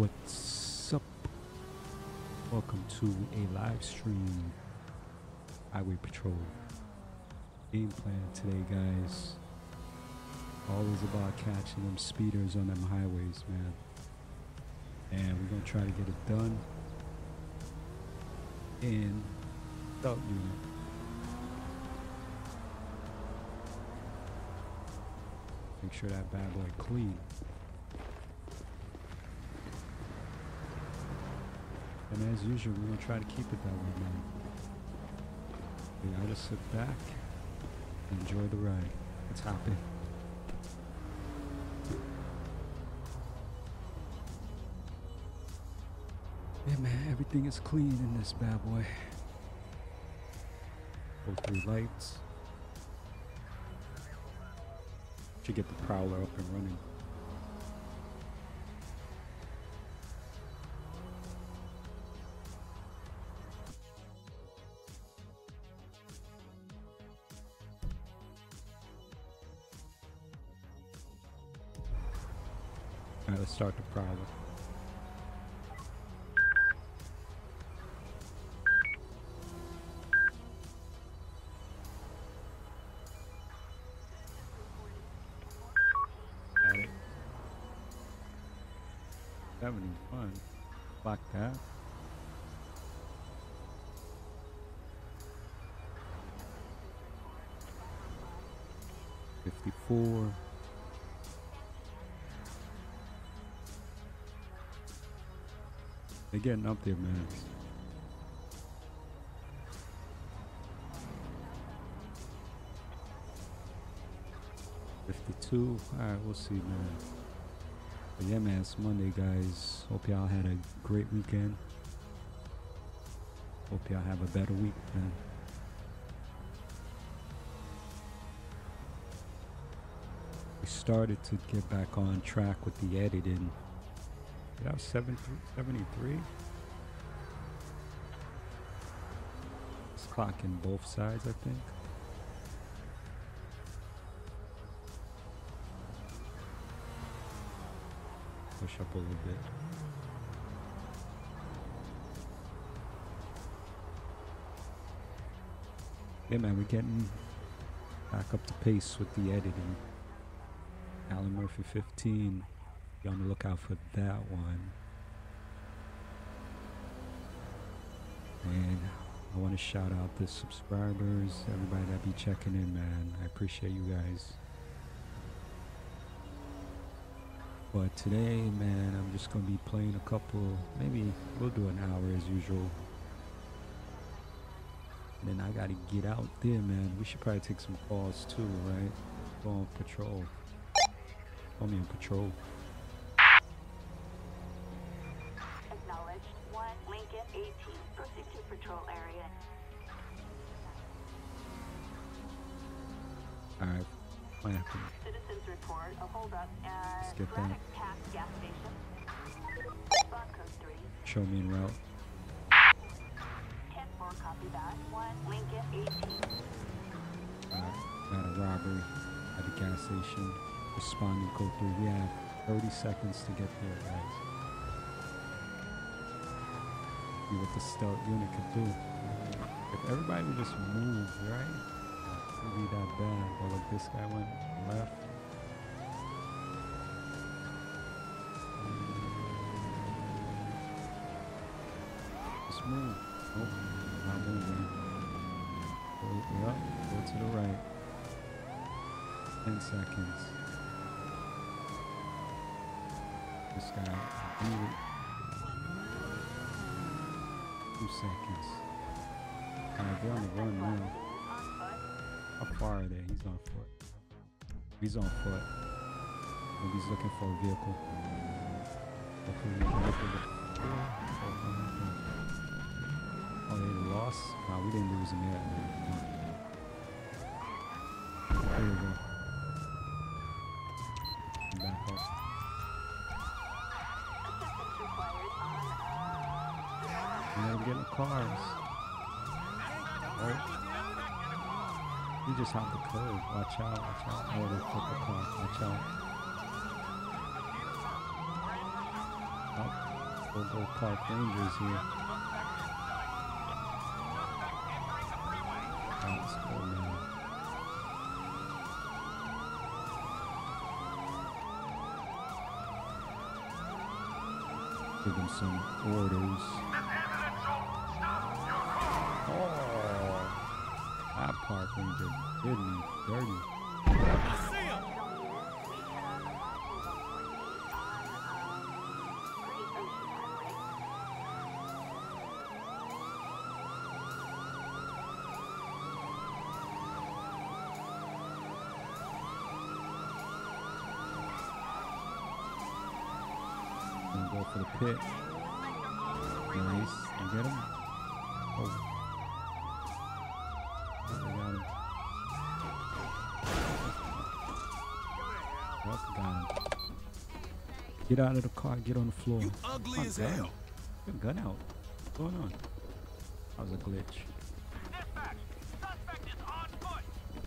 What's up? Welcome to a live stream Highway Patrol. Game plan today, guys. Always about catching them speeders on them highways, man. And we're gonna try to get it done in without unit. Make sure that bad boy clean. And as usual, we're gonna try to keep it that way, man. We gotta sit back, and enjoy the ride. Let's hop in. Yeah, man, everything is clean in this bad boy. Both three lights. Should get the prowler up and running. Start the it. Having fun. Like that. Fifty-four. They're getting up there, man. Fifty-two. All right, we'll see, man. But yeah, man, it's Monday, guys. Hope y'all had a great weekend. Hope y'all have a better week, man. We started to get back on track with the editing. Yeah, 73. It's clocking both sides, I think. Push up a little bit. Yeah, man, we're getting back up to pace with the editing. Alan Murphy 15. Be on the lookout for that one. And I want to shout out the subscribers, everybody that be checking in, man. I appreciate you guys. But today, man, I'm just gonna be playing a couple. Maybe we'll do an hour as usual. And then I gotta get out there, man. We should probably take some calls too, right? Go on patrol. Call me on patrol. Just move, right? It wouldn't be that bad. But like this guy went left. Just move. Nope, not moving. Go, yep, go to the right. 10 seconds. This guy, do it. Two seconds. They're on the run now. How far are they? He's on foot. He's on foot. Maybe he's looking for a vehicle. Oh, they lost? Nah, we didn't lose him yet. There we go. Back up. Assistance required on You know, get in the cars. Right? You just have the curb. Watch out, watch out. Oh, they flip the car. Watch out. Oh, Go go Park Rangers here. Now. Give them some orders. Oh, Park did me dirty. Gonna go for the pit. Nice. You get him? Oh. Oh, they got him. Yep, got him. Get out of the car. Get on the floor. You ugly My as gun. hell. Your gun out. What's going on? That was a glitch.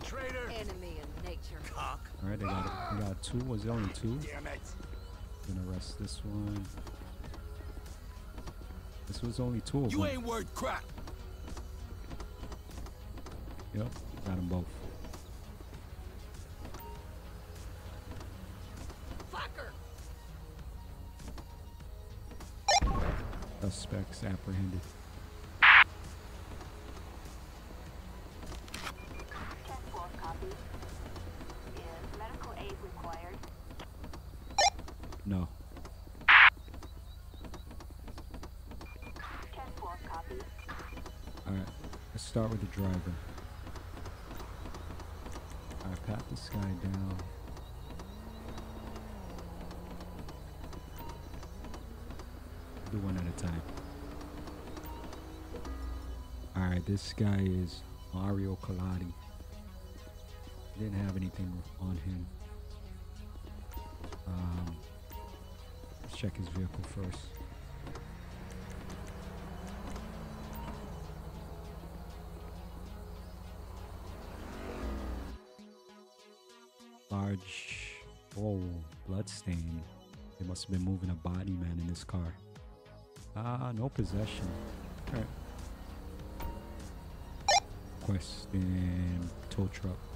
Traitor. Enemy in nature. Cock. All right, they got it. They got two. Was it only two? Damn it. Gonna arrest this one. This was only two of You them. ain't worth crap. Yep, got them both. No. Ten four copy. All right, let's start with the driver. All right, pat this guy down. Do one at a time. All right, this guy is Mario Colati. Didn't have anything on him. Um, check his vehicle first. large oh blood stain they must have been moving a body man in this car ah no possession Alright. question tow truck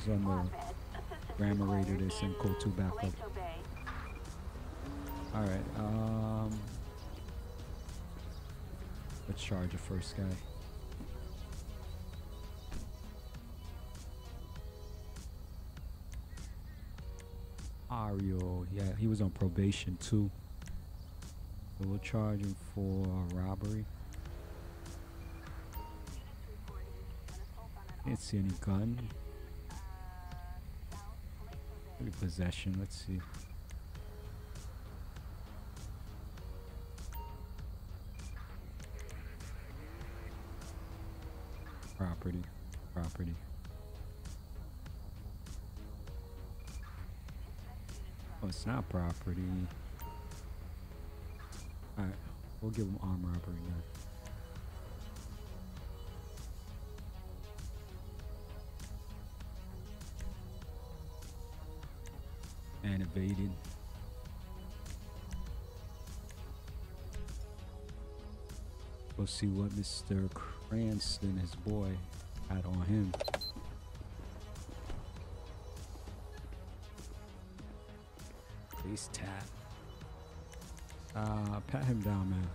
pause on the Grammar rated is in code two backup. Paleto Bay. all right um let's charge the first guy Ario, yeah, he was on probation too. So we'll charge him for robbery. Didn't see any gun. Maybe possession. Let's see. Property. Property. Oh, it's not property. Alright, we'll give him armed robbery now. And. We'll see what Mr. Cranston, his boy, had on him. Face tap. Uh, pat him down, man.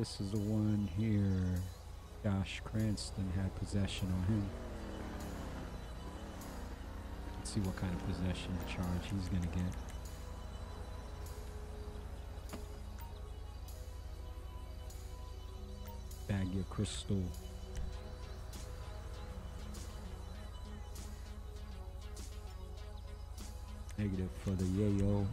This is the one here. Josh Cranston had possession on him. Let's see what kind of possession charge he's gonna get. Bag your crystal. Negative for the yayo.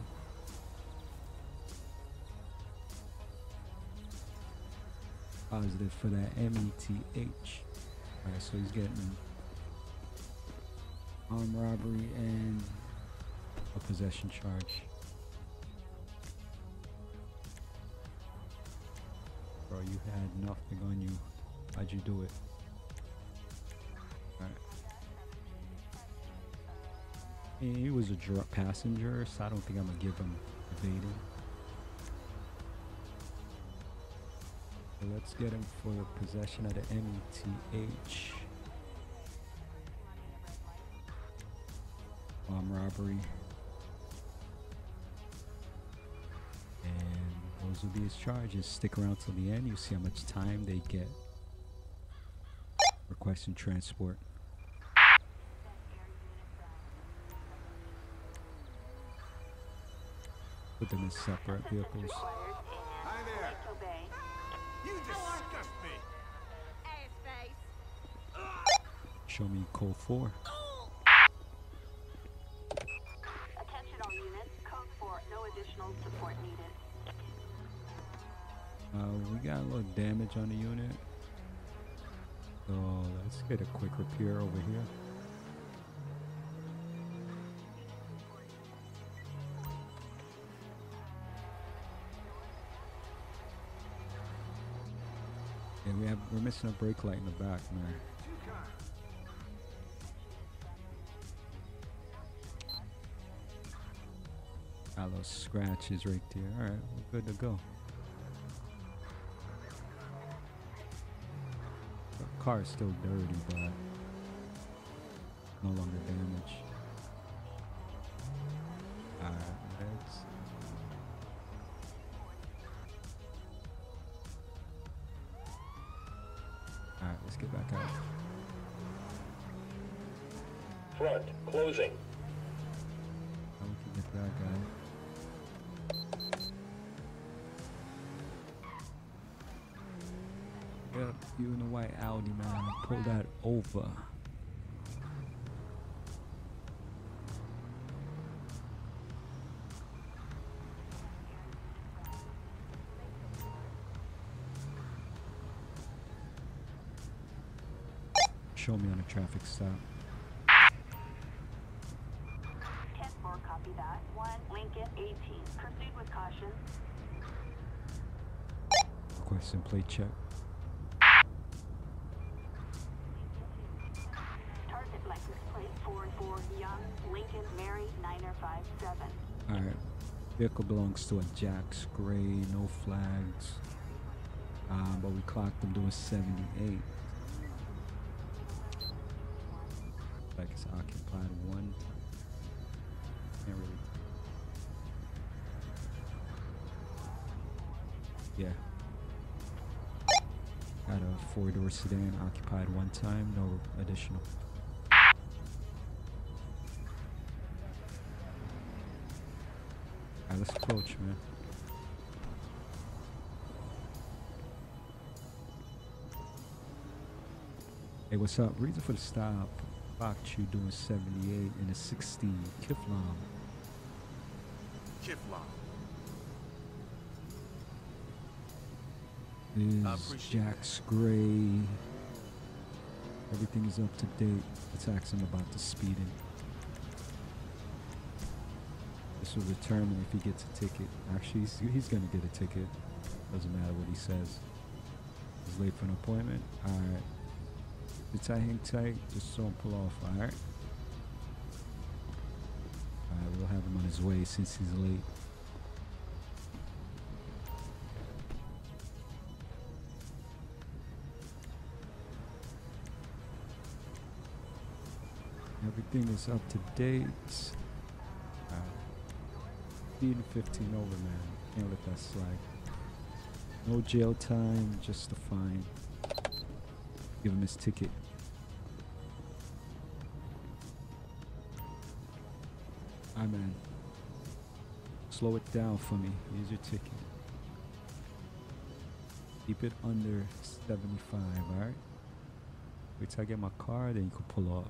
Positive for that M T H. Alright, so he's getting armed robbery and a possession charge. Bro, you had nothing on you. How'd you do it? Alright. He was a passenger, so I don't think I'm gonna give him evading. Let's get him for the possession of the METH. Bomb robbery. And those will be his charges. Stick around till the end. You see how much time they get. Requesting transport. Put them in separate vehicles. Show me code 4. Attention all units. Code 4. No additional support needed. Uh, we got a little damage on the unit. So let's get a quick repair over here. Yeah, we have we're missing a brake light in the back, man. Those scratches right there. Alright, we're good to go. The car is still dirty, but no longer damaged. Proceed with caution. Requesting plate check. Target license plate 44 Young Lincoln Mary Niner 57. Alright. Vehicle belongs to a Jack's Gray, no flags. Um, but we clocked them doing 78. It's occupied one. Can't really. Yeah. Got a four door sedan occupied one time, no additional. Alright, let's approach, man. Hey, what's up? Reason for the stop. You doing 78 in a 60 Kiflam. Kiflam. Is Jack's Gray. Everything is up to date. Let's ask him about the speeding. This will determine if he gets a ticket. Actually, he's, he's gonna get a ticket. Doesn't matter what he says. He's late for an appointment. Alright. The just so don't pull off, alright? Alright, we'll have him on his way since he's late. Everything is up to date. Uh, speeding 15 over, man. Can't let that slide. No jail time, just a fine. Give him his ticket. Man. Slow it down for me. Here's your ticket. Keep it under 75, alright? Wait till I get my car, then you can pull off.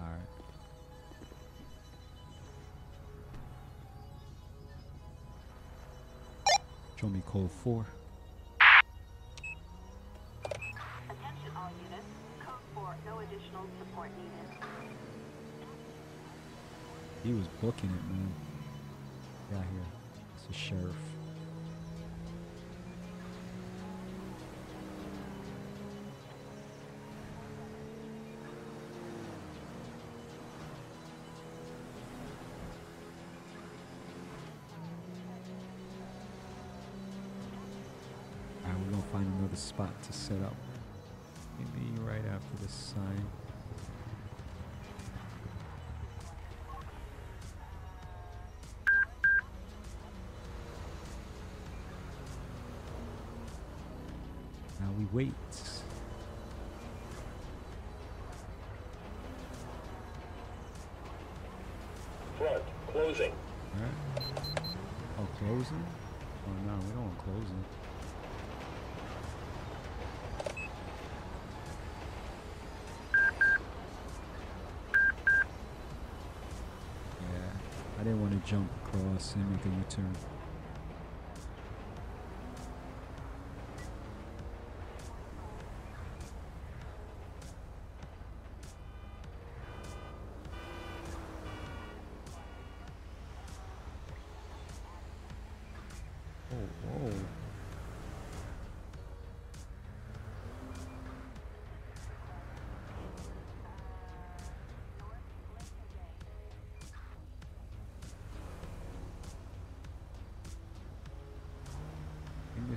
Alright. Show me code 4. Booking it, man. Got here. It's a sheriff. Alright, we're gonna find another spot to set up. Maybe right after this sign. Now we wait. Front, closing. Alright. Oh, closing? Oh no, we don't want closing. Yeah, I didn't want to jump across and make a U-turn.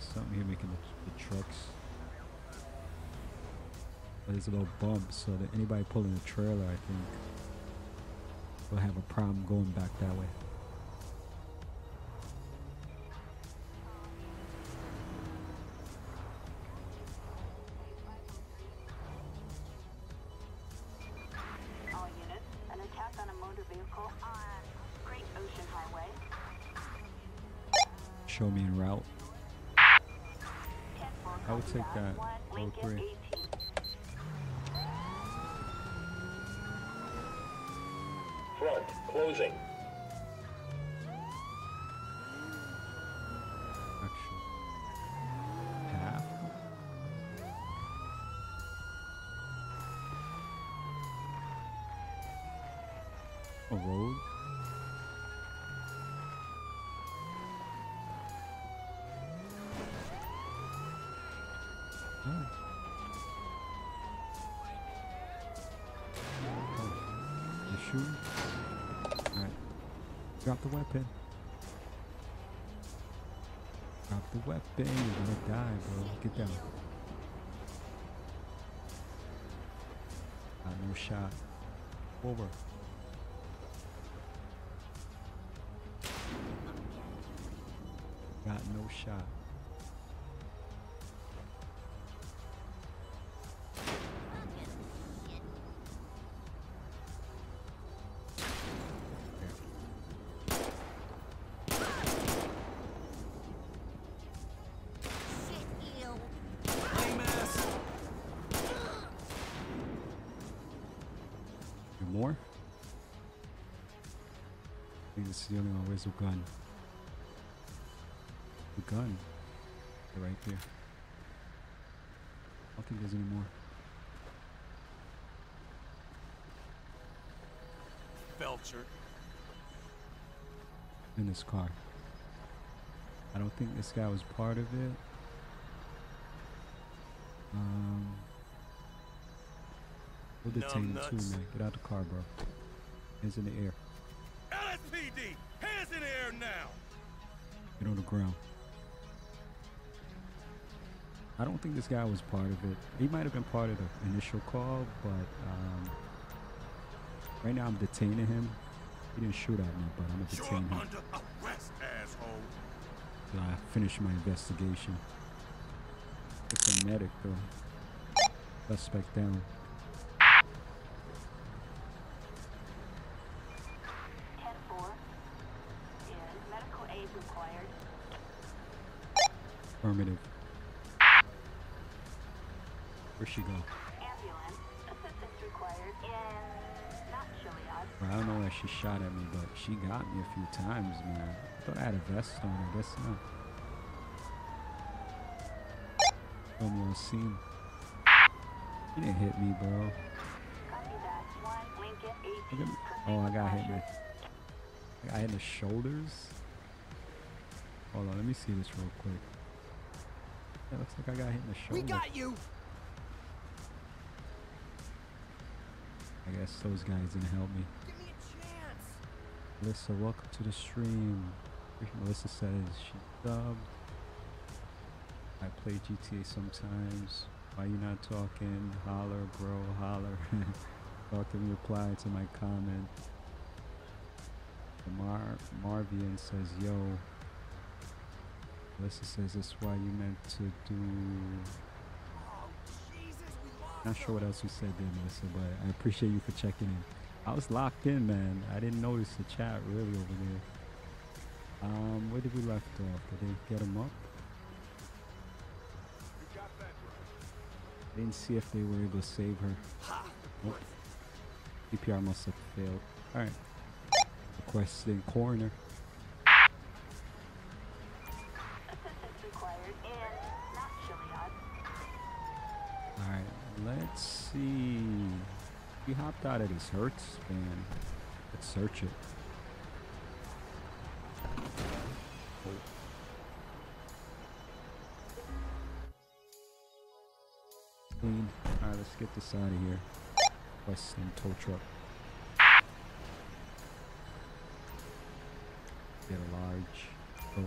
There's something here making the, the trucks. But there's a little bump, so that anybody pulling a trailer, I think, will have a problem going back that way. Drop the weapon. Drop the weapon. You're gonna die, bro. Get down. Got no shot. Over. Got no shot. More? I think this is the only one. Where's the gun? The gun. They're right there. I don't think there's any more. Belcher. in this car. I don't think this guy was part of it. Um, we'll detain him too, man. Get out the car, bro. Hands in the air. LSPD, hands in the air now. Get on the ground. I don't think this guy was part of it. He might have been part of the initial call, but um, right now I'm detaining him. He didn't shoot at me, but I'm gonna You're him under arrest, asshole. till I finish my investigation. It's a medic though. Suspect down. Affirmative. Where'd she go? Ambulance. Assistance required in Mount Chiliad. Bro, I don't know why she shot at me, but she got me a few times, man. I thought I had a vest on. I guess not. Me on scene. He didn't hit me, bro. Copy that. 1 Lincoln 18. Look at me. Oh, I got hit. Man. I hit in the shoulders. Hold on, let me see this real quick. It looks like I got hit in the shoulder. We got you. I guess those guys didn't help me. Give me a chance. Melissa, welcome to the stream. Melissa says she dubbed. I play GTA sometimes. Why you not talking? Holler, bro, holler. Talk to me, reply to my comment. Mar Marvian says, yo. Melissa says, that's why you meant to do. Not sure what else you said there, Melissa, but I appreciate you for checking in. I was locked in, man. I didn't notice the chat really over there. Um, where did we left off? Did they get him up? Didn't see if they were able to save her. Nope. CPR must have failed. Alright. Requesting coroner. See. He hopped out of this Hertz van. Let's search it. Clean. Alright, let's get this out of here. Western tow truck. Get a large. Tow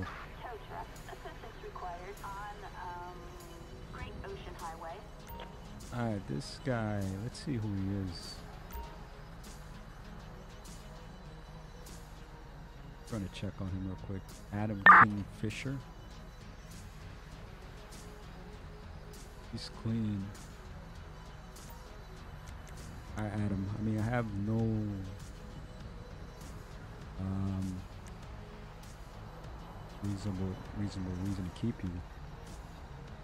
truck. Assistance required on um, Great Ocean Highway. Alright, this guy, let's see who he is. Trying to check on him real quick. Adam King Fisher. He's clean. Alright, Adam. I mean, I have no um, reasonable reasonable reason to keep you.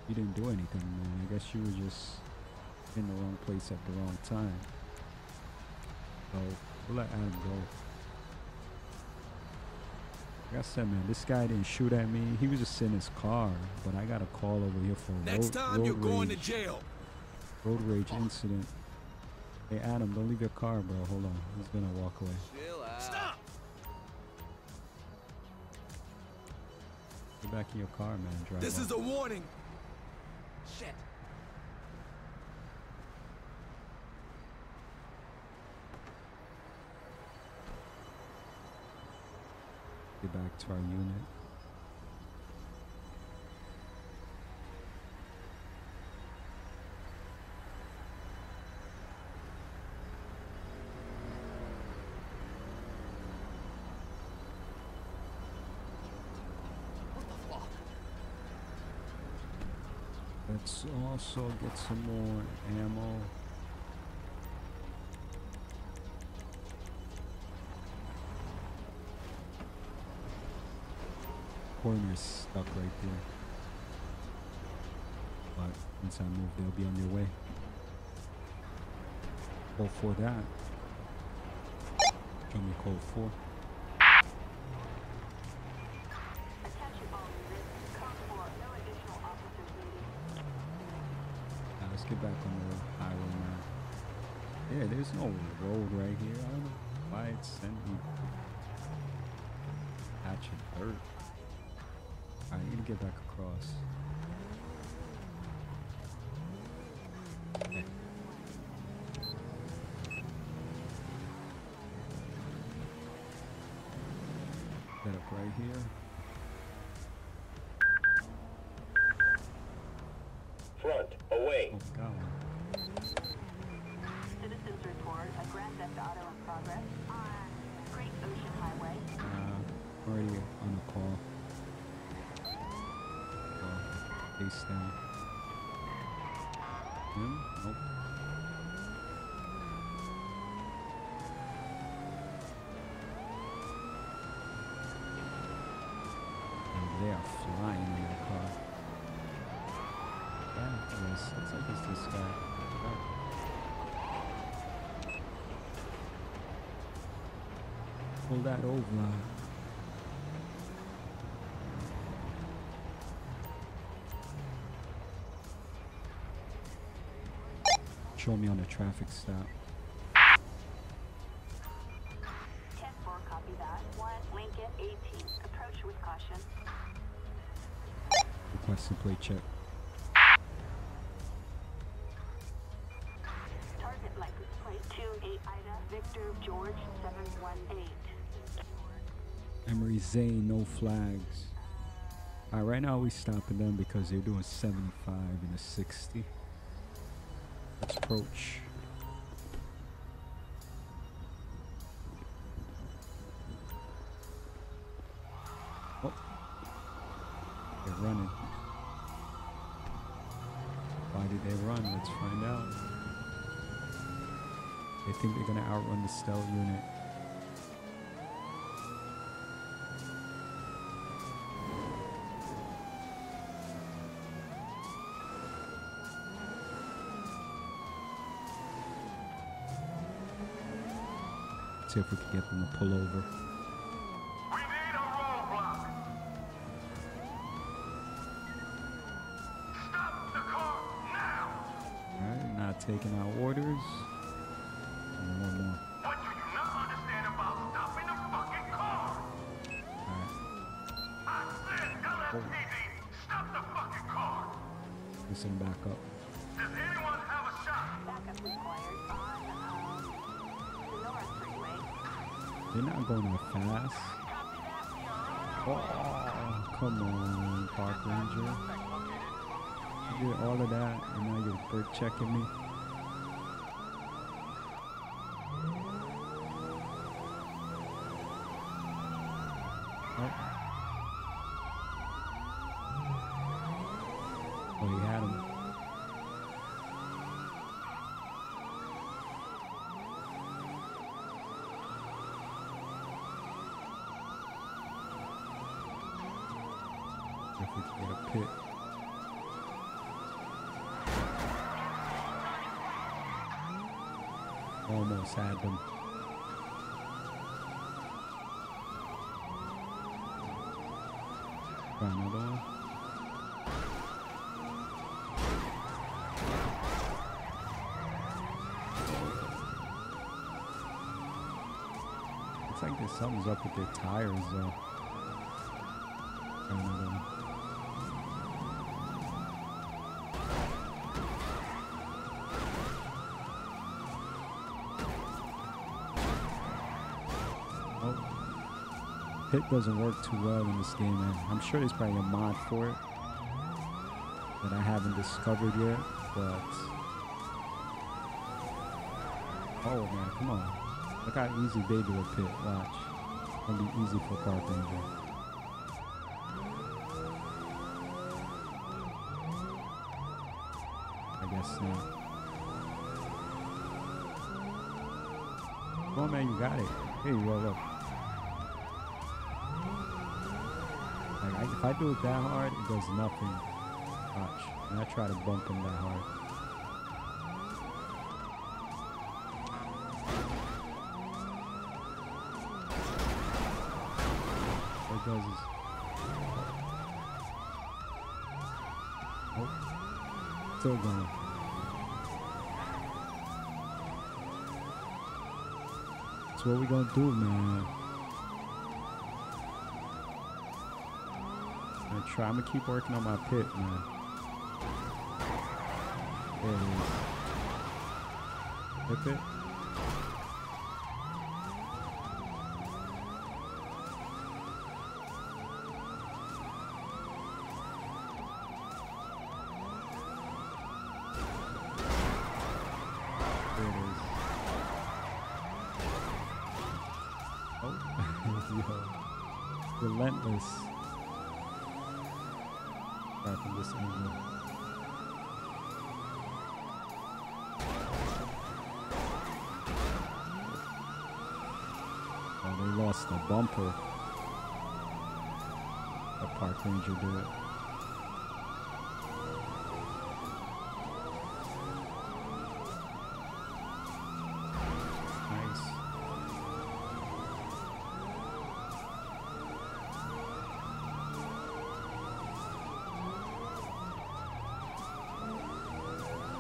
You didn't do anything, man. I guess you were just in the wrong place at the wrong time. So we'll let Adam go. Like I said, man, this guy didn't shoot at me. He was just in his car, but I got a call over here for a Next road, time road you're going to jail. road rage incident. Hey, Adam, don't leave your car, bro. Hold on. He's gonna walk away. Chill out. Stop! Get back in your car, man. Drive This off. is a warning. Shit. Get back to our unit. Let's also get some more ammo. Corner's stuck right there. But once I move, they'll be on their way. Code for that. Show me code 4. Attention all units. Code 4. No additional officers needed. Now let's get back on the highway now. Yeah, there's no road right here. I don't know why it sent me patch of dirt. I need to get back across. Okay. Set up right here. Front, away. Oh, got one. Citizens report a Grand Theft Auto in progress on Great Ocean Highway. Uh, already on a call. Well, face down. Him? Nope. And they are flying in the car. Yeah, yes, looks like it's this guy. Oh. Pull that over. Show me on a traffic stop. 10 4, copy that. 1 18. Approach with caution. Requesting plate check. Target license plate 28 Ida Victor George 718. Emery Zane, no flags. Alright, right now we stopping them because they're doing 75 and a 60. Let's approach. Oh. They're running. Why did they run? Let's find out. They think they're gonna outrun the stealth unit. See if we can get them to pull over. We need a roadblock. Stop the car now. Alright, not taking our orders. And one more. What do you not understand about stopping the fucking car? Alright, I said LSPD, stop the fucking car. let's send them back up. Does anyone have a shot? Backup required on um, the North Freeway. They're not going that fast. Oh, come on, Park Ranger. You did all of that, and now you're bird checking me. Oh. Oh, he had him. If we can get a pit. Almost had them. Try another one. Something's up with their tires though. Oh. Hit doesn't work too well in this game, man. I'm sure there's probably a mod for it that I haven't discovered yet, but. Oh man, come on. Look how easy do a pit. Watch. It's gonna be easy for Park Ranger. I guess not. Come on, man, you got it. Here you go, look. Like, I, if I do it that hard, it does nothing. Watch. And I try to bump him that hard. It does is. Oh. Still. That's what we gonna do, man. I'm try. Gonna keep working on my pit, man. There it is. Oh, yo. Relentless. Try from this angle. Oh, they lost the bumper. The park ranger do it. Nice.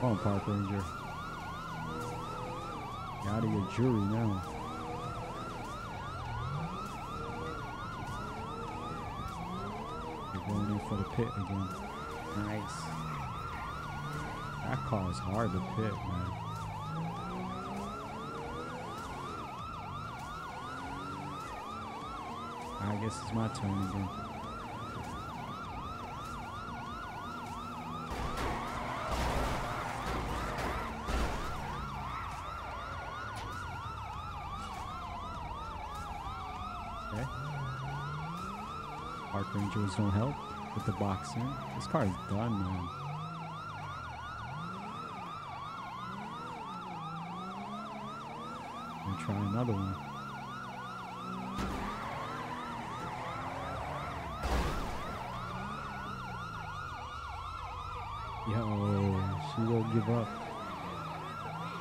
Come on, Park Ranger. You're out of your jury now. Going in for the pit again. Nice. That car is hard to pit, man. I guess it's my turn again. Okay. Park Rangers don't help with the boxing. This car is done, man. Gonna try another one. Yo, she will give up.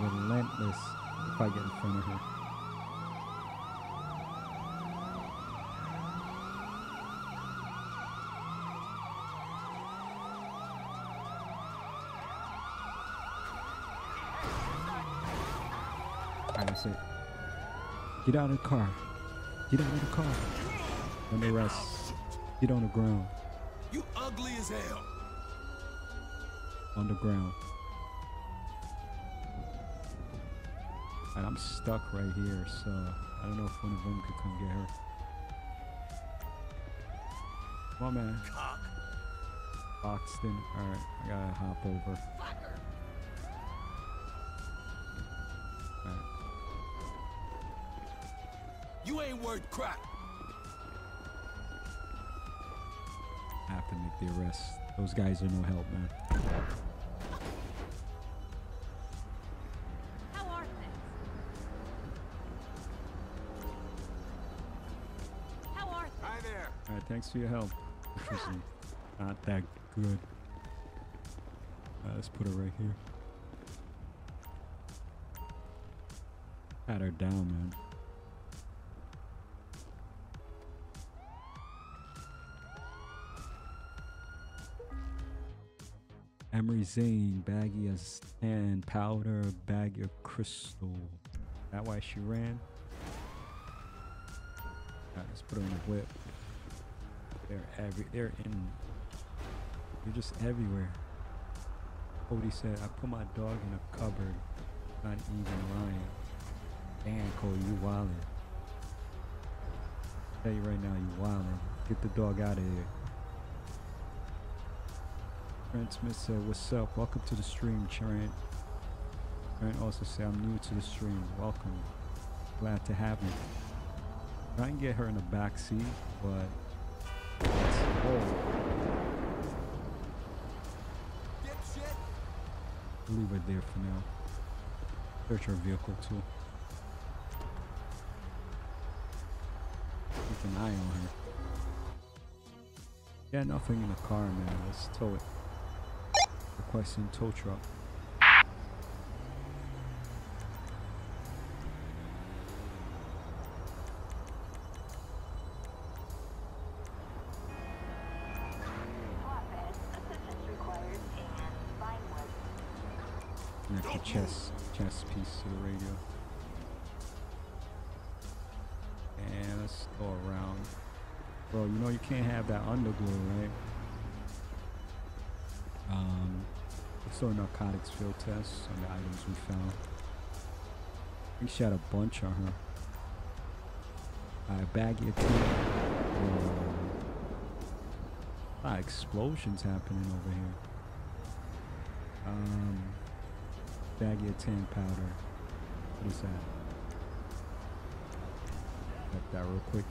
Relentless if I get in front of her. Alright, that's it. Get out of the car. Get out of the car. Let me rest. Get on the ground. You ugly as hell. On the ground. And I'm stuck right here, so I don't know if one of them could come get her. Come on, man. Cock. Boxton. Alright, I gotta hop over. Alright. You ain't worth crap. I have to make the arrest. Those guys are no help, man. How are things? How are things? Hi there. Alright, thanks for your help. Not that good. Uh, let's put her right here. Pat her down, man. Emery Zane, baggy as and powder, bag of crystal. That why she ran? Alright, let's put her in a whip. They're every they're in they're just everywhere. Cody said, I put my dog in a cupboard, not even lying. Damn Cody, you wildin'. Tell you right now, you wildin'. Get the dog out of here. Trent Smith uh, said, What's up? Welcome to the stream, Trent. Trent also said, I'm new to the stream. Welcome. Glad to have you. Try and get her in the back seat, but we'll leave her there for now. Search her vehicle too. Keep an eye on her. Yeah, nothing in the car, man. Let's tow it. Requesting tow truck. And the chest, chest piece to the radio. And let's go around. Bro, you know you can't have that underglow, right? A narcotics field test on the items we found. She had a bunch on her. Alright, baggy. Um, a lot of explosions happening over here. Um, baggy of tan powder. What is that? Check that real quick.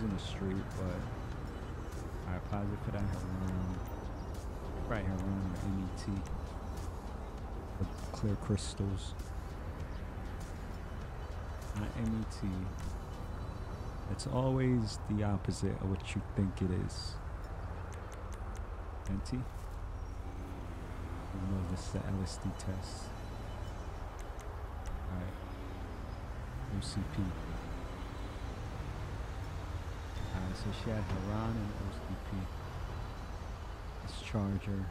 In the street, but I positive for that heroin. Right heroin or meth. The clear crystals. Not meth. It's always the opposite of what you think it is. Empty? I know this is the LSD test. Alright. OCP. So she had heroin and OCP. This charger.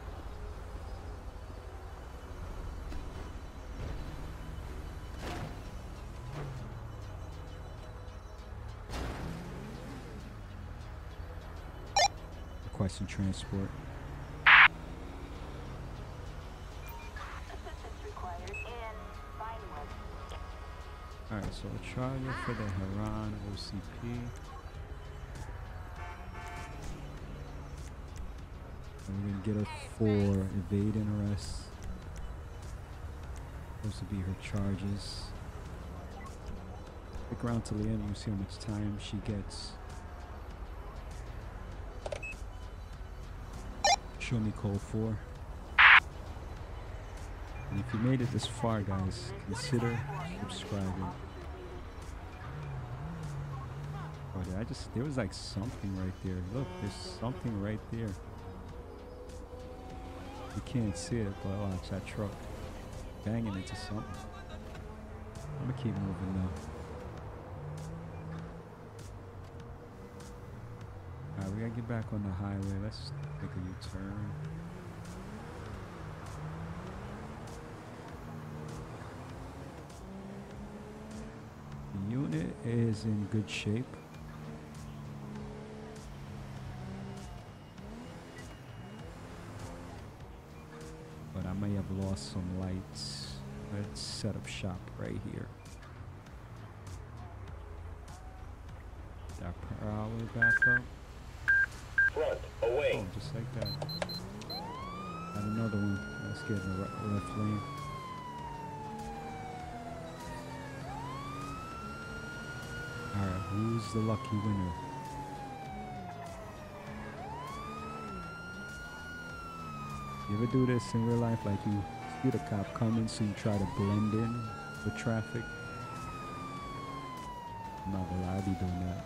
Requesting transport. Alright, so a charger for the heroin OCP. Get her for evading arrest. Those to be her charges. Stick around till the end, you see how much time she gets. Show me call 4. And if you made it this far, guys, consider subscribing. Oh, did I just, there was like something right there. Look, there's something right there. You can't see it, but watch that truck banging into something. I'm gonna keep moving though. Alright, we gotta get back on the highway. Let's take a U-turn. The unit is in good shape. But I may have lost some lights. Let's set up shop right here. That probably back up. Front, away. Oh, just like that. Got another one. Let's get in the left lane. Alright, who's the lucky winner? You ever do this in real life? Like you see the cop coming, so you try to blend in with traffic? I'm not gonna lie, I be doing that.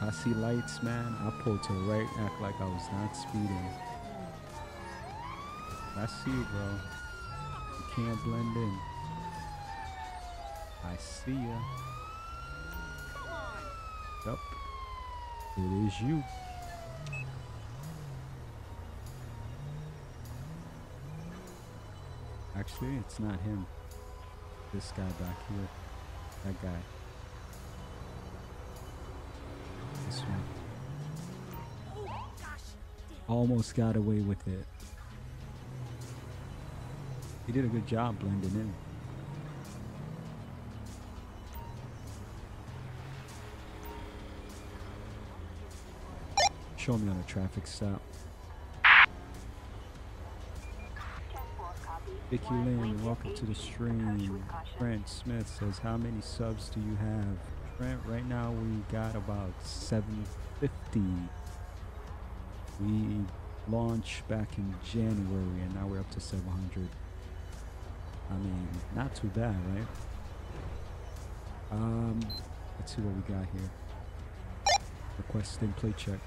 I see lights, man. I pull to the right, act like I was not speeding. I see you, bro. You can't blend in. I see ya. Yup. It is you. It's not him. This guy back here. That guy. This one. Almost got away with it. He did a good job blending in. Show me on a traffic stop. Vicky Lynn, welcome to the stream. Trent Smith says, How many subs do you have? Trent, right now we got about 750. We launched back in January and now we're up to 700. I mean, not too bad, right? Um, let's see what we got here. Requesting play check.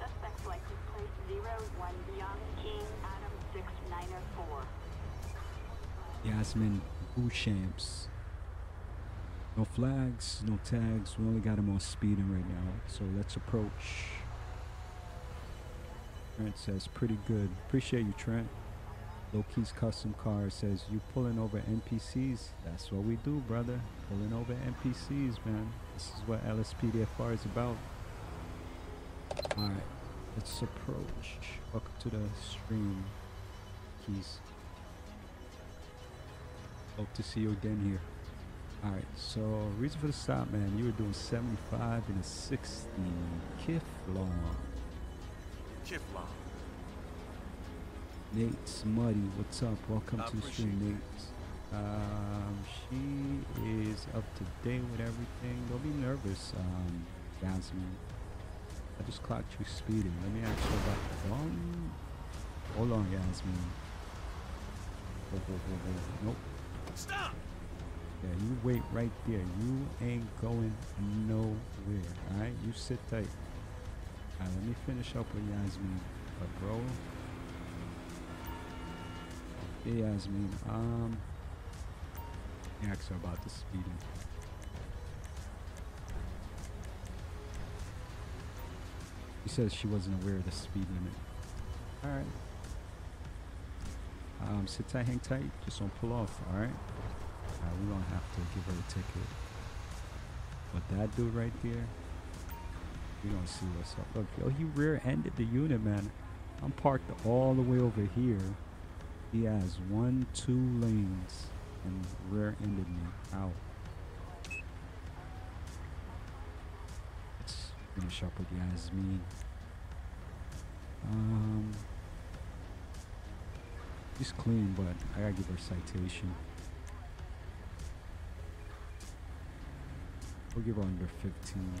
Suspect license plate zero one Young King Adam six nine oh four. Yasmin Bouchamps. No flags, no tags. We only got him on speeding right now. So let's approach. Trent says, pretty good. Appreciate you, Trent. Loki's Custom Car says, you pulling over NPCs? That's what we do, brother. Pulling over NPCs, man. This is what LSPDFR is about. Alright, let's approach. Welcome to the stream, Keys. Hope to see you again here. Alright, so reason for the stop, man. You were doing 75 and a 60. Kif long. Kiflon. Nate's Muddy, what's up? Welcome I to the stream, Nate. Um, she is up to date with everything. Don't be nervous, um, Jasmine. I just clocked you speeding. Let me ask you about um, Hold on, whoa. Nope. Stop! Yeah, you wait right there. You ain't going nowhere. Alright? You sit tight. Alright, let me finish up with Yasmin. But bro. Hey Yasmin, um let me ask her about the speeding. She says she wasn't aware of the speed limit. Alright. Um, sit tight, hang tight, just don't pull off, alright? Uh, we don't have to give her a ticket. But that dude right there, we don't see what's up. Look, yo, he rear-ended the unit, man. I'm parked all the way over here. He has one, two lanes, and rear-ended me. Ow. Let's finish up with Yasmin. Um, she's clean, but I gotta give her a citation. We'll give her under 15.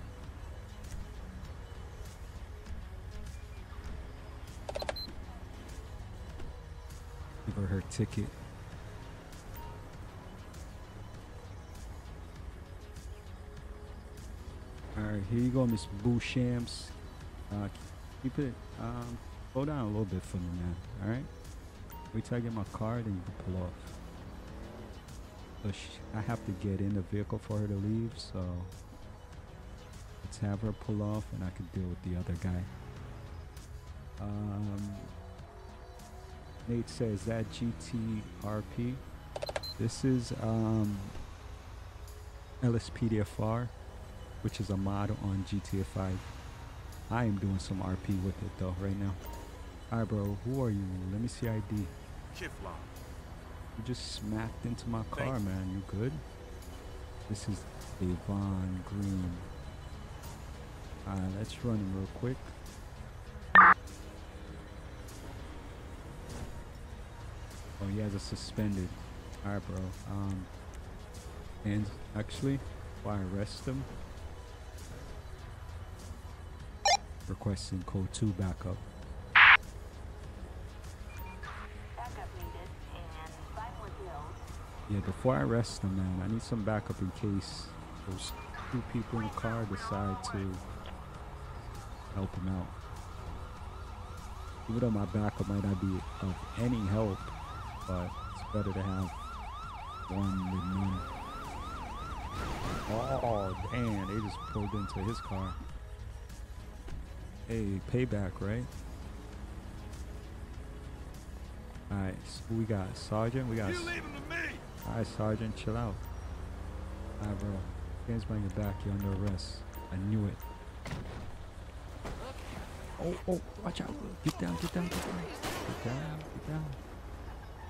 Give her her ticket. Alright, here you go, Miss Boo Shams. Uh, keep it, um, slow down a little bit for me, man. Alright? Wait till I get my card and you can pull off. I have to get in the vehicle for her to leave, so let's have her pull off and I can deal with the other guy. Um, Nate says that GTRP. This is um, LSPDFR, which is a mod on GTA 5. I am doing some RP with it though right now. Alright, bro. Who are you? Let me see ID. Kiflon. You just smacked into my car, you. man. You good? This is Devon Green. Alright, let's run him real quick. Oh, he has a suspended. Alright, bro. Um, and actually, I arrest him, requesting code 2 backup. Backup Yeah, before I arrest them, man, I need some backup in case those two people in the car decide to help him out. Even though my backup might not be of any help, but it's better to have one than none. Oh, damn, they just pulled into his car. Hey, payback, right? Alright, so we got? Sergeant? We got Alright, Sergeant, chill out. Alright, bro. Hands behind your back, you're under arrest. I knew it. Oh, oh, watch out. Get down, get down, get down. Get down, get down.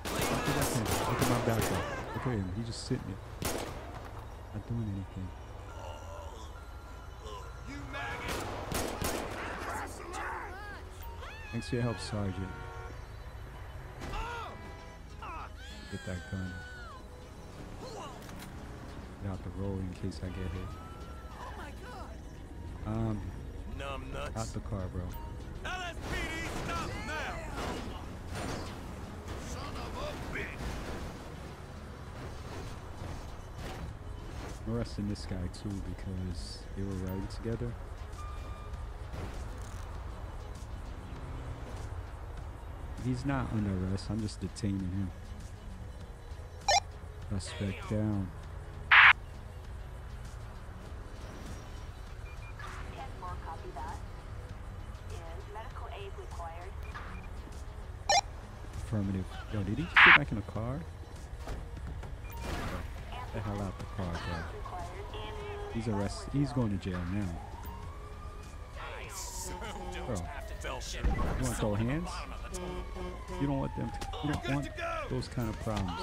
Look at my back, bro. Look at him. He just sitting there. Not doing anything. Thanks for your help, Sergeant. Get that gun. Get out the road in case I get hit. Um, Numb out the car, bro. LSPD, stop now. Son of a bitch. I'm arresting this guy too because they were riding together. He's not under arrest. I'm just detaining him. Suspect down. In the car? The hell out the car, bro. He's arrested. He's going to jail now. Bro, you want throw hands? You don't want them. To, you don't want those kind of problems.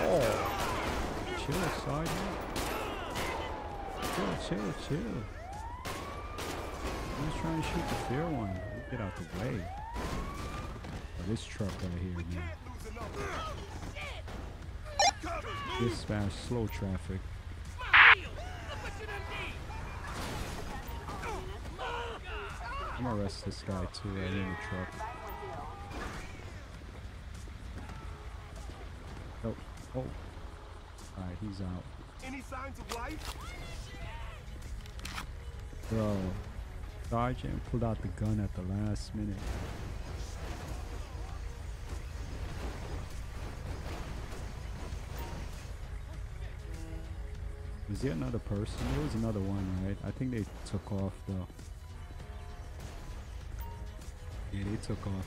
Oh, chill, sergeant. Chill, chill, chill. I'm just trying to shoot the fair one. Get out the way. Oh, this truck right here, man. Dispatch slow traffic. I'm gonna arrest this guy too right in the truck. Oh, oh. Alright, he's out. Any signs of life? Bro, Sergeant pulled out the gun at the last minute. Was there another person? There was another one, right? I think they took off though. Yeah, they took off.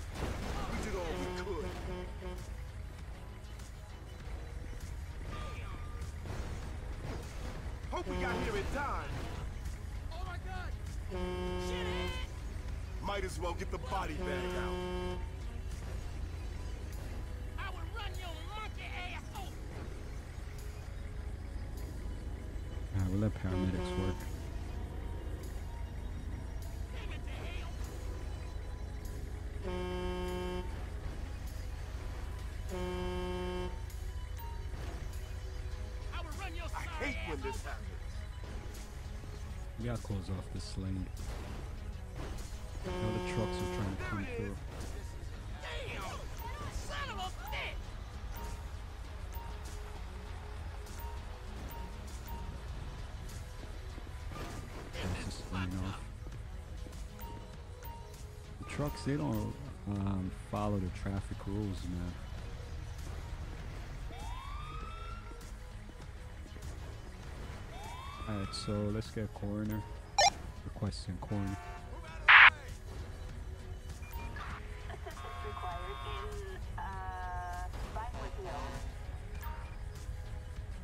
We did all we could. Hope we got here in time. Oh my god! Shit! Might as well get the body bag out. Hate when this happens. We gotta close off this lane. Now the trucks are trying to come through. Trucks, they don't um, follow the traffic rules, man. So let's get a coroner. Requesting coroner.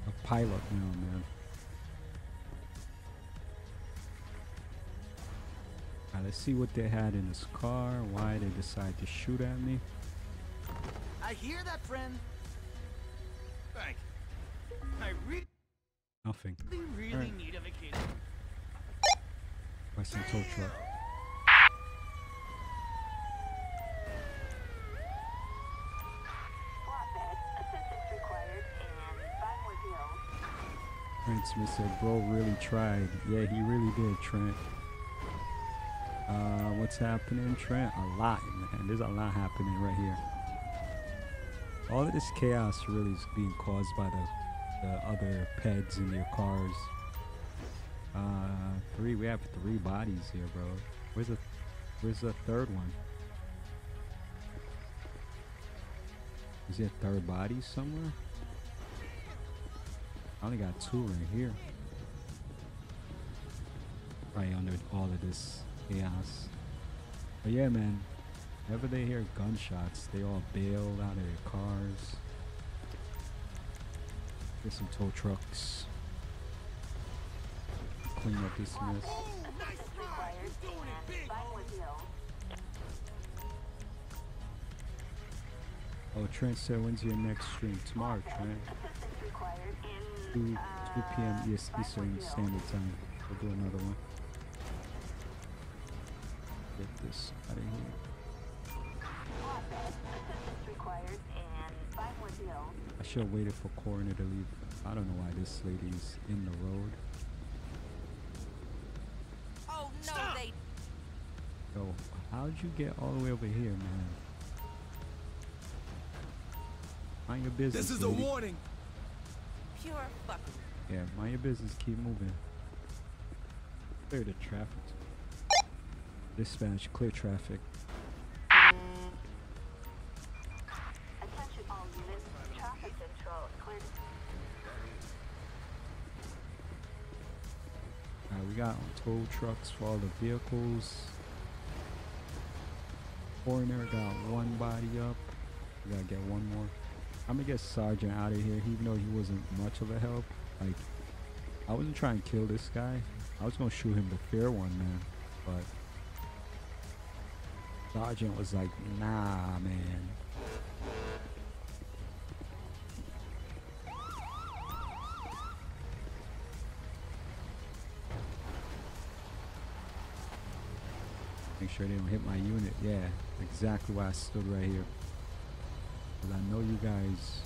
A pilot now, man. Alright, let's see what they had in his car, why they decided to shoot at me. I hear that, friend. Thank you. I really Nothing. They really Alright. need a vacation. Western tow truck. Flatbed. Assistance required in Vinewood Trent Smith said, bro really tried. Yeah, he really did, Trent. Uh, what's happening, Trent? A lot, man. There's a lot happening right here. All of this chaos really is being caused by the, the other peds in your cars. Uh, three. We have three bodies here, bro. Where's the, where's the third one? Is there a third body somewhere? I only got two right here. Right under all of this chaos. But yeah, man. Whenever they hear gunshots, they all bail out of their cars. Get some tow trucks. Clean up this mess. Oh, Trent said, when's your next stream? Tomorrow, Trent. Assistance required in, 2, 2 uh, p.m. East, Eastern Standard Time. We'll do another one. Get this out of here. I should have waited for coroner to leave. I don't know why this lady's in the road. Oh no, Stop. they Yo, how'd you get all the way over here, man? Mind your business. This is a warning. pure fucking. Yeah, mind your business. Keep moving. Clear the traffic. Dispatch, clear traffic. Alright, on tow trucks for all the vehicles. Foreigner got one body up. We gotta get one more. I'm gonna get Sergeant out of here, even though he wasn't much of a help. Like, I wasn't trying to kill this guy. I was gonna shoot him the fair one, man. But Sergeant was like, nah, man. Sure they don't hit my unit. Yeah, exactly why I stood right here. Cause I know you guys.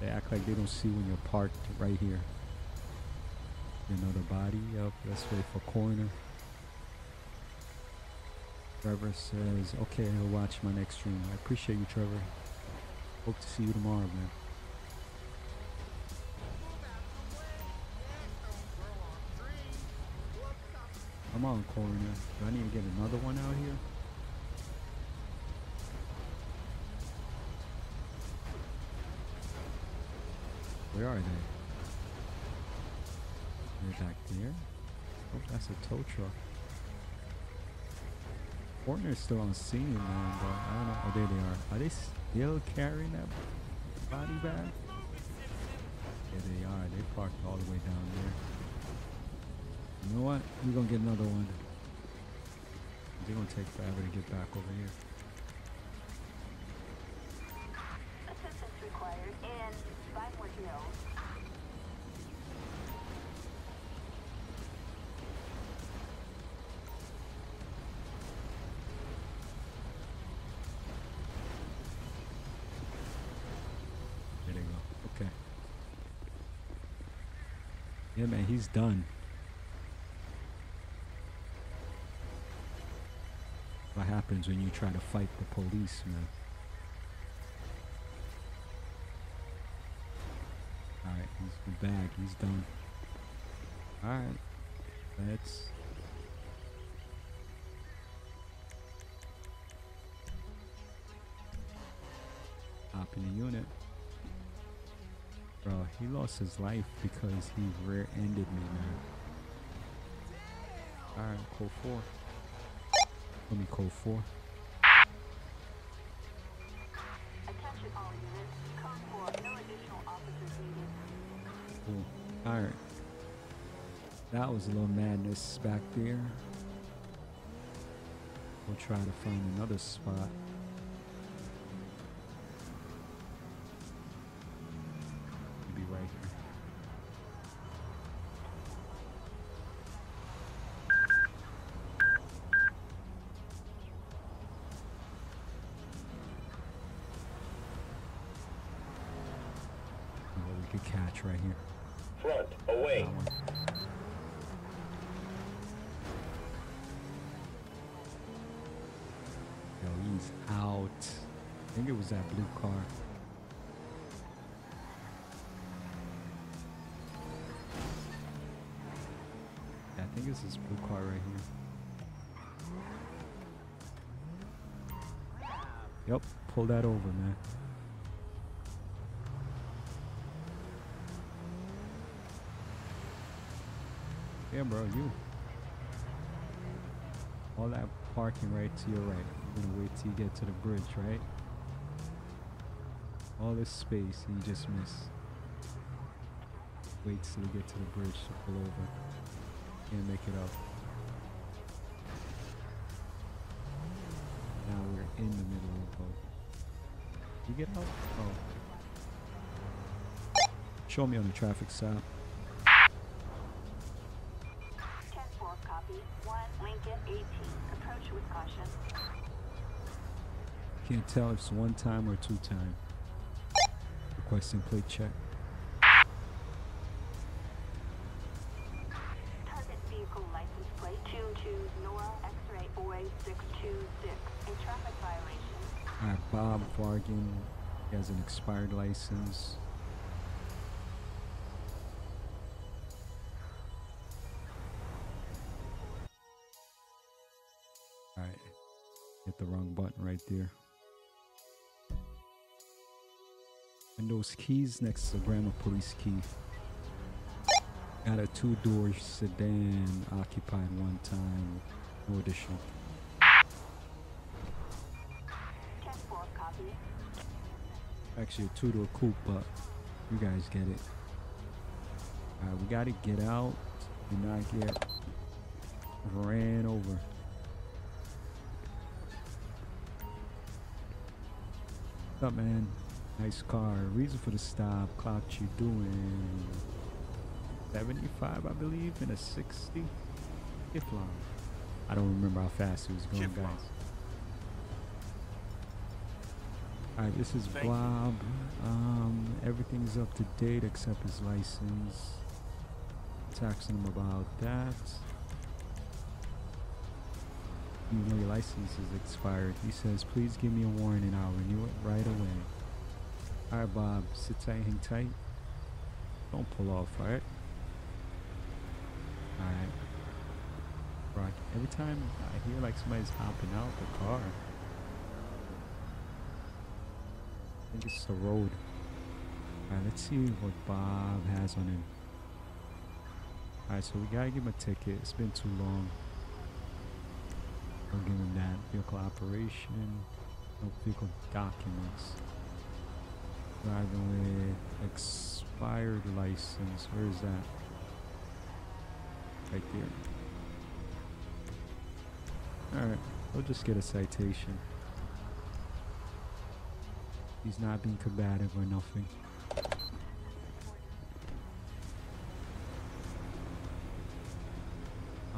They act like they don't see when you're parked right here. Another body. Yep. Let's wait for corner. Trevor says, "Okay, I'll watch my next stream." I appreciate you, Trevor. Hope to see you tomorrow, man. Come on, coroner. Do I need to get another one out here? Where are they? They're back there. Oh, that's a tow truck. Coroner's still on scene, man, but I don't know. Oh, there they are. Are they still carrying that body bag? Yeah, they are. They parked all the way down there. You know what? We're gonna get another one. They're gonna take forever to get back over here. Assistance required in Vinewood Hills. There they go. Okay. Yeah, man, he's done. What happens when you try to fight the police, man? Alright, he's back. He's done. Alright. Let's. Hop in the unit. Bro, he lost his life because he rear-ended me, man. Alright, code 4. Let me code 4. Attention all units. Code 4. No additional officers needed. Cool. Alright. That was a little madness back there. We'll try to find another spot. Catch right here. Front, away. Yo, he's out. I think it was that blue car. Yeah, I think it's this blue car right here. Yep, pull that over, man. Yeah, bro, you. All that parking right to your right. You're gonna wait till you get to the bridge, right? All this space you just miss. Wait till you get to the bridge to pull over. Can't make it up. Now we're in the middle of the boat. You get out? Oh. Show me on the traffic stop. Tell if it's one time or two time. Requesting plate check. Target vehicle license plate 22 Nora X-ray Boy 626. A traffic violation. Alright, Bob Vargan. He has an expired license. Alright. Hit the wrong button right there. Those keys next to grammar police key. Got a two door sedan occupied one time. No additional. actually a two door coupe, but you guys get it. We gotta get out and not get ran over. What's up, man? Nice car. Reason for the stop. Clock you doing 75, I believe, in a 60. If long. I don't remember how fast he was going, Shift guys. Alright, this is Thank you. Blob. Um, everything's up to date except his license. Taxing him about that. Even though your license is expired, he says, please give me a warning, I'll renew it right away. Bob, sit tight, hang tight. Don't pull off, alright? Alright. Rock, every time I hear like somebody's hopping out the car, I think it's the road. Alright, let's see what Bob has on him. Alright, so we gotta give him a ticket. It's been too long. We'll give him that. Vehicle operation. No vehicle documents. Driving with expired license. Where is that? Right there. Alright, we'll just get a citation. He's not being combative or nothing.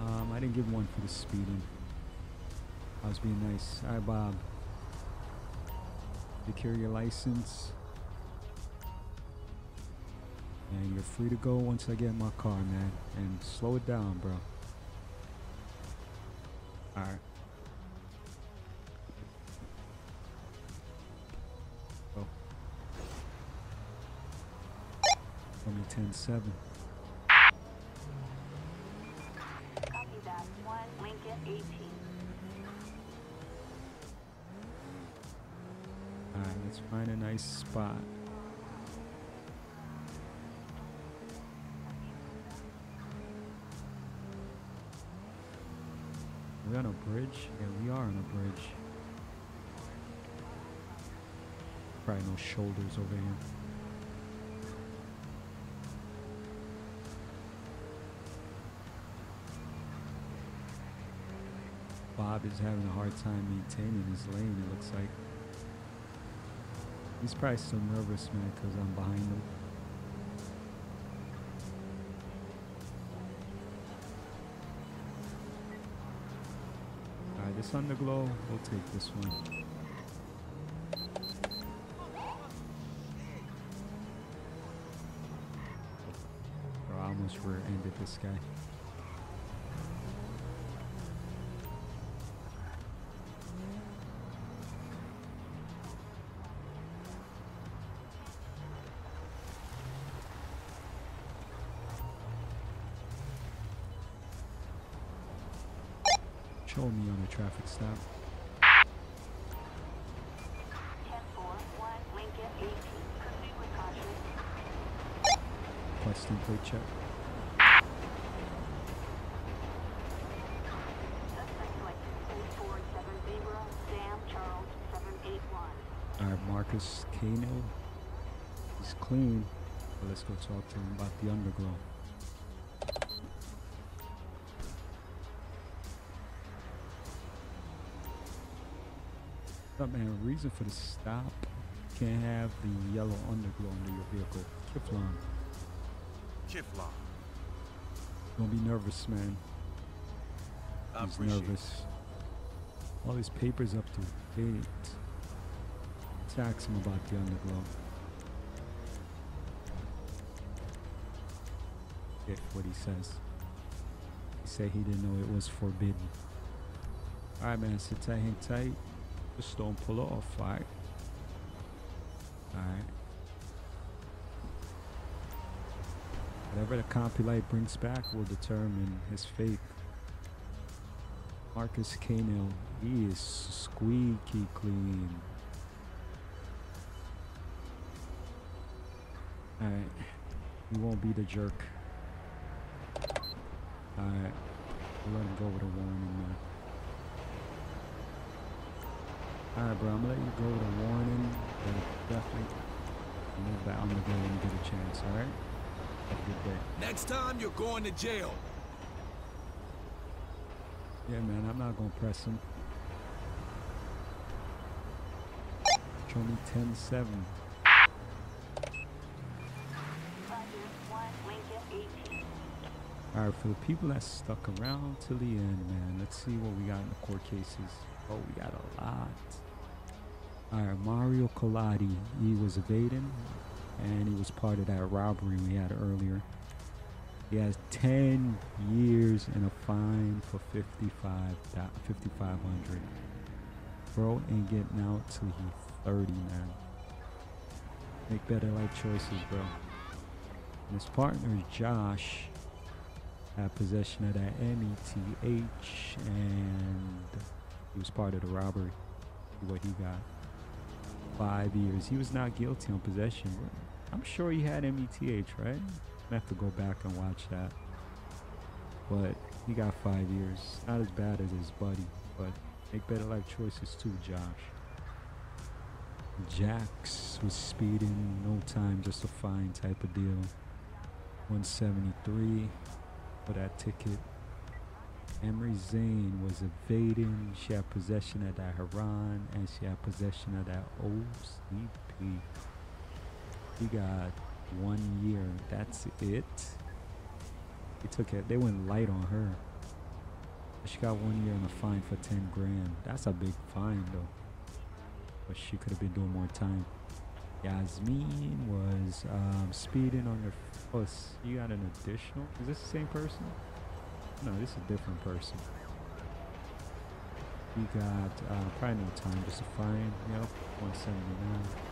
Um, I didn't give one for the speeding. I was being nice. Alright, Bob. Secure your license. And you're free to go once I get in my car, man. And slow it down, bro. Alright. Oh. Go. Only 10 7. Copy that. 1 Lincoln 18. Alright, let's find a nice spot. On a bridge? Yeah, we are on a bridge. Probably no shoulders over here. Bob is having a hard time maintaining his lane, it looks like. He's probably still nervous, man, because I'm behind him. Alright, this underglow, we'll take this one. I almost rear-ended this guy. With stop. Question plate check. Suspect license 8470 Sam Charles 781. Alright, Marcus Kano. He's clean. Let's go talk to him about the underglow. Up, man? Reason for the stop. Can't have the yellow underglow under your vehicle. Kiflon. Kiflon. Don't be nervous, man. I He's appreciate it. nervous. All his papers up to date. Tax him about the underglow. If what he says. He said he didn't know it was forbidden. Alright man, sit tight, hang tight. Just don't pull off, alright? Alright. Whatever the Compulite brings back will determine his fate. Marcus Kano, he is squeaky clean. Alright. He won't be the jerk. Alright. Let him go with a warning, man. Alright, bro, I'm gonna let you go with a warning. But definitely move that on the go when you get a chance, alright? Have a good day. Next time you're going to jail. Yeah, man, I'm not gonna press him. Show me 10 7. Roger. 1 Lincoln 18. Alright, for the people that stuck around till the end, man, let's see what we got in the court cases. Oh, we got a lot. Alright, Mario Colati, he was evading, and he was part of that robbery we had earlier. He has 10 years and a fine for 55, 5500 Bro ain't getting out till he's 30, man. Make better life choices, bro. And his partner, Josh, had possession of that METH, and he was part of the robbery. What he got? Five years. He was not guilty on possession. but I'm sure he had METH, right? I have to go back and watch that. But he got five years. Not as bad as his buddy, but make better life choices too, Josh. Jax was speeding, no time, just a fine type of deal. 173 for that ticket. Emery Zane was evading. She had possession of that heroin and she had possession of that OCP. He got one year. That's it. He took it. They went light on her. She got one year and a fine for 10 grand. That's a big fine though. But she could have been doing more time. Yasmin was um, speeding on her. Oh, you got an additional? Is this the same person? No, this is a different person. We got uh, probably no time, just a fine. Yep, 179.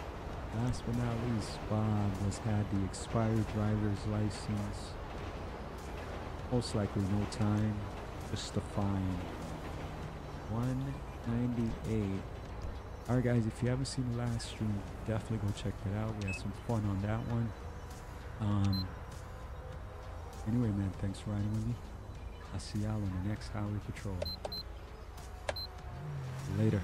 Last but not least, Bob has had the expired driver's license. Most likely no time, just a fine. 198. Alright guys, if you haven't seen the last stream, definitely go check that out. We had some fun on that one. Um anyway man, thanks for riding with me. I'll see y'all on the next highway patrol. Later.